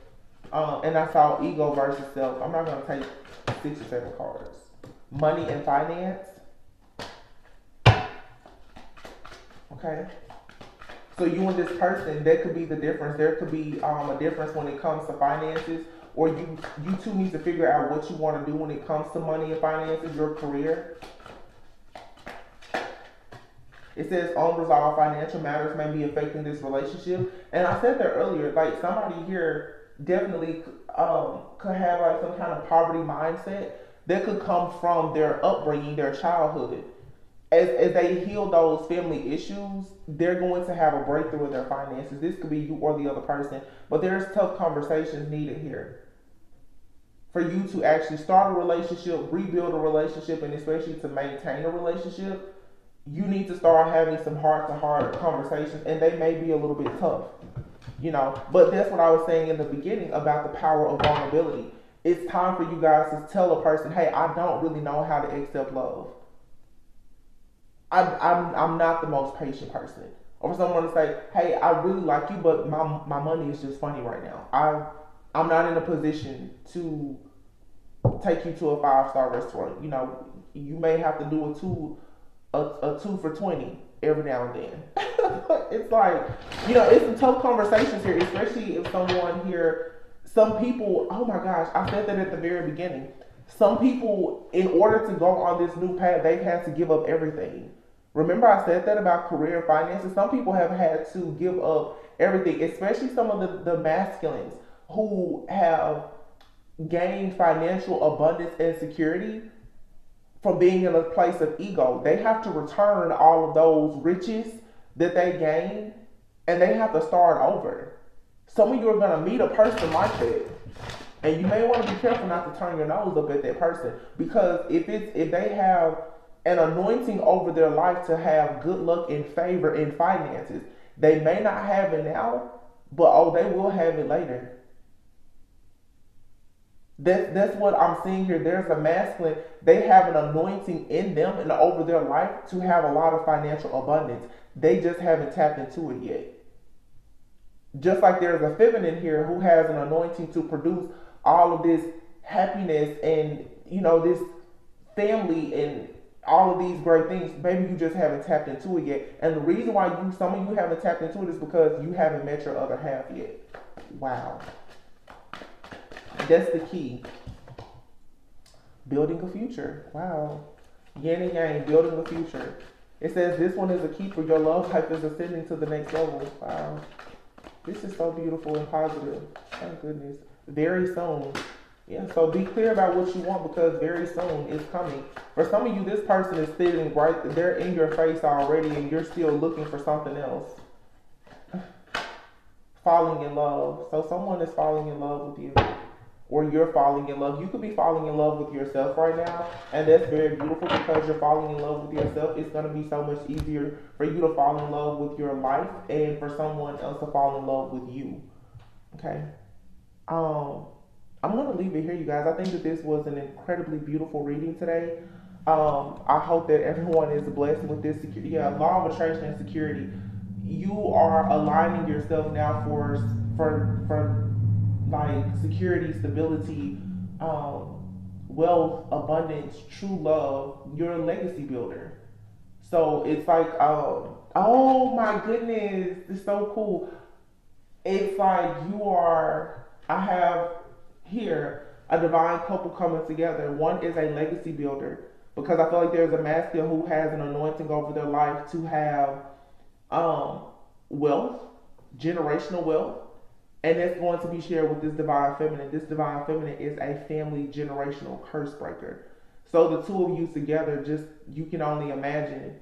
um, and I saw ego versus self. I'm not gonna take six or seven cards. Money and finance. Okay. So you and this person, that could be the difference. There could be um, a difference when it comes to finances, or you you two need to figure out what you want to do when it comes to money and finances, your career. It says unresolved financial matters may be affecting this relationship, and I said that earlier. Like somebody here definitely um, could have like some kind of poverty mindset that could come from their upbringing, their childhood as, as they heal those family issues, they're going to have a breakthrough in their finances. This could be you or the other person, but there's tough conversations needed here for you to actually start a relationship, rebuild a relationship, and especially to maintain a relationship. You need to start having some heart to heart conversations, and they may be a little bit tough, you know. But that's what I was saying in the beginning about the power of vulnerability. It's time for you guys to tell a person, hey, I don't really know how to accept love I'm, I'm, I'm not the most patient person. Or for someone to say, hey, I really like you, but my, my money is just funny right now. I, I'm not in a position to take you to a five star restaurant. You know, you may have to do a two, a, a two for 20 every now and then. it's like, you know, it's some tough conversations here, especially if someone here, some people, oh my gosh, I said that at the very beginning. Some people, in order to go on this new path, they've had to give up everything. Remember, I said that about career finances. Some people have had to give up everything, especially some of the, the masculines who have gained financial abundance and security from being in a place of ego. They have to return all of those riches that they gained and they have to start over. Some of you are going to meet a person like that. And you may want to be careful not to turn your nose up at that person because if it's if they have an anointing over their life to have good luck and favor in finances, they may not have it now, but oh, they will have it later. That's that's what I'm seeing here. There's a masculine. They have an anointing in them and over their life to have a lot of financial abundance. They just haven't tapped into it yet. Just like there's a feminine here who has an anointing to produce all of this happiness and you know this family and all of these great things. Maybe you just haven't tapped into it yet. And the reason why you some of you haven't tapped into it is because you haven't met your other half yet. Wow. That's the key. Building a future. Wow. Yin and yang, building a future. It says this one is a key for your love life is ascending to the next level. Wow. This is so beautiful and positive. Thank goodness. Very soon. Yeah, so be clear about what you want because very soon it's coming. For some of you, this person is sitting right, they're in your face already and you're still looking for something else. falling in love. So someone is falling in love with you or you're falling in love. You could be falling in love with yourself right now, and that's very beautiful because you're falling in love with yourself. It's going to be so much easier for you to fall in love with your life and for someone else to fall in love with you. Okay. Um, I'm going to leave it here, you guys. I think that this was an incredibly beautiful reading today. Um, I hope that everyone is blessed with this security. Yeah, law of attraction and security. You are aligning yourself now for for for like security, stability, um, wealth, abundance, true love. You're a legacy builder. So it's like, um, oh my goodness, it's so cool. It's like you are, I have here a divine couple coming together. One is a legacy builder because I feel like there's a masculine who has an anointing over their life to have um, wealth, generational wealth, and that's going to be shared with this divine feminine. This divine feminine is a family generational curse breaker. So the two of you together, just you can only imagine.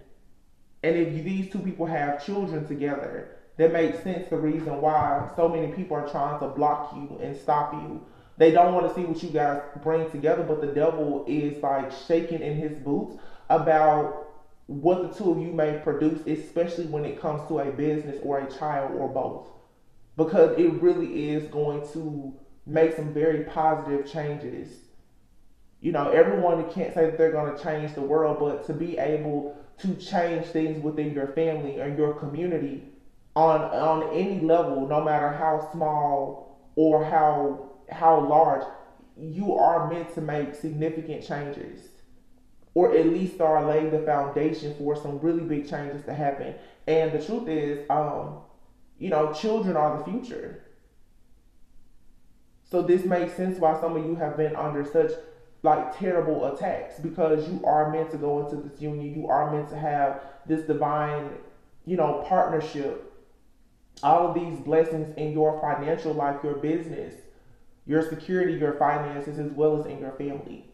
And if these two people have children together, that makes sense the reason why so many people are trying to block you and stop you. They don't want to see what you guys bring together, but the devil is like shaking in his boots about what the two of you may produce, especially when it comes to a business or a child or both because it really is going to make some very positive changes. You know, everyone can't say that they're going to change the world, but to be able to change things within your family or your community on on any level, no matter how small or how how large, you are meant to make significant changes. Or at least start laying the foundation for some really big changes to happen. And the truth is, um, you know, children are the future. So this makes sense why some of you have been under such like terrible attacks because you are meant to go into this union. You are meant to have this divine, you know, partnership. All of these blessings in your financial life, your business, your security, your finances, as well as in your family.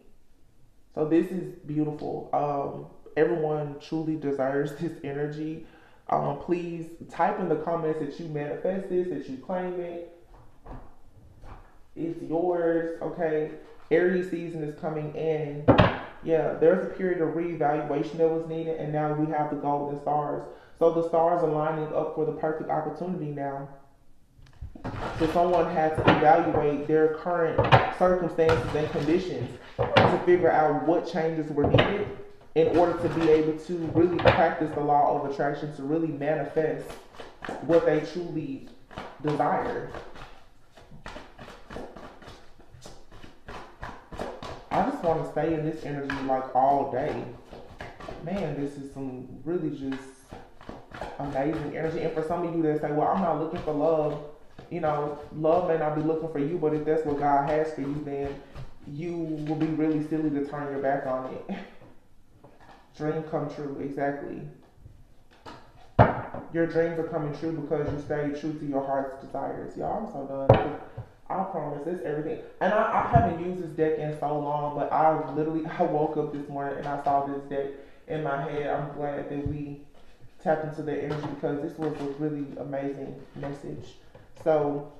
So this is beautiful. Um, everyone truly deserves this energy. Um, please type in the comments that you manifest this, that you claim it. It's yours, okay? Aries season is coming in. Yeah, there's a period of reevaluation that was needed, and now we have the golden stars. So the stars are lining up for the perfect opportunity now. So someone had to evaluate their current circumstances and conditions to figure out what changes were needed in order to be able to really practice the law of attraction, to really manifest what they truly desire. I just want to stay in this energy like all day. Man, this is some really just amazing energy. And for some of you that say, well, I'm not looking for love, you know, love may not be looking for you, but if that's what God has for you, then you will be really silly to turn your back on it. Dream come true, exactly. Your dreams are coming true because you stay true to your heart's desires. Y'all, I'm so done. I promise this everything. And I, I haven't used this deck in so long, but I literally I woke up this morning and I saw this deck in my head. I'm glad that we tapped into the energy because this was a really amazing message. So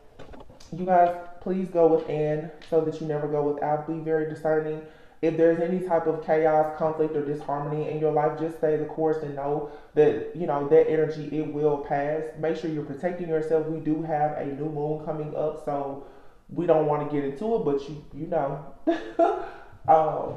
you guys please go within so that you never go without. Be very discerning. If there's any type of chaos, conflict, or disharmony in your life, just stay the course and know that you know that energy it will pass. Make sure you're protecting yourself. We do have a new moon coming up, so we don't want to get into it, but you you know, um,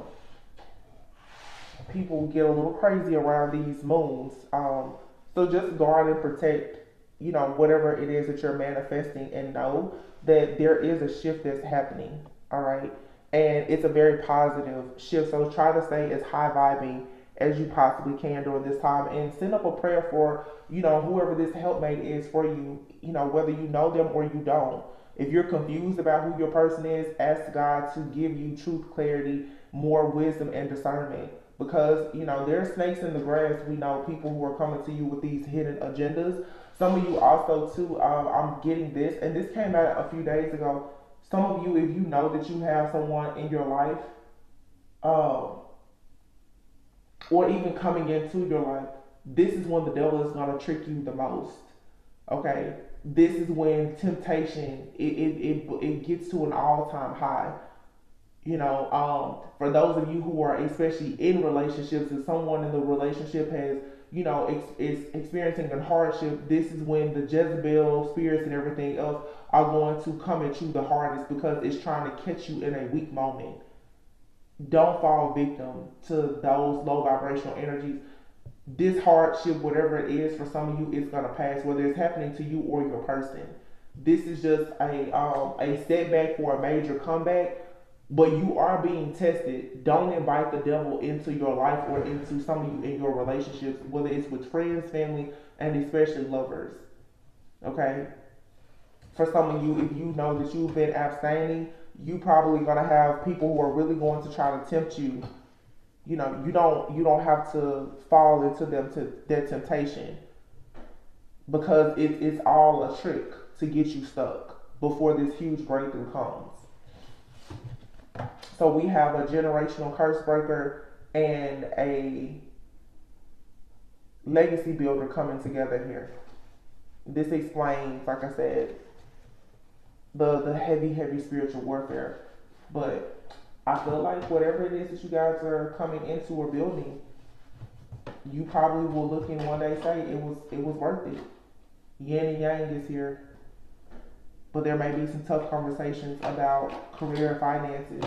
people get a little crazy around these moons. Um, so just guard and protect, you know, whatever it is that you're manifesting, and know that there is a shift that's happening. All right, and it's a very positive shift. So try to stay as high vibing as you possibly can during this time, and send up a prayer for you know whoever this helpmate is for you. You know whether you know them or you don't if you're confused about who your person is, ask God to give you truth, clarity, more wisdom, and discernment. Because, you know, there are snakes in the grass. We know people who are coming to you with these hidden agendas. Some of you also, too, um, I'm getting this, and this came out a few days ago. Some of you, if you know that you have someone in your life, um, or even coming into your life, this is when the devil is going to trick you the most. Okay? this is when temptation it, it, it, it gets to an all-time high you know um, for those of you who are especially in relationships if someone in the relationship has you know is experiencing a hardship this is when the jezebel spirits and everything else are going to come at you the hardest because it's trying to catch you in a weak moment don't fall victim to those low vibrational energies this hardship, whatever it is for some of you, is gonna pass, whether it's happening to you or your person. This is just a um, a setback for a major comeback, but you are being tested. Don't invite the devil into your life or into some of you in your relationships, whether it's with friends, family, and especially lovers. Okay. For some of you, if you know that you've been abstaining, you probably gonna have people who are really going to try to tempt you you know you don't you don't have to fall into them to their temptation because it, it's all a trick to get you stuck before this huge breakthrough comes so we have a generational curse breaker and a legacy builder coming together here this explains like i said the the heavy heavy spiritual warfare but I feel like whatever it is that you guys are coming into or building, you probably will look in one day and say it was it was worth it. Yin and Yang is here. But there may be some tough conversations about career and finances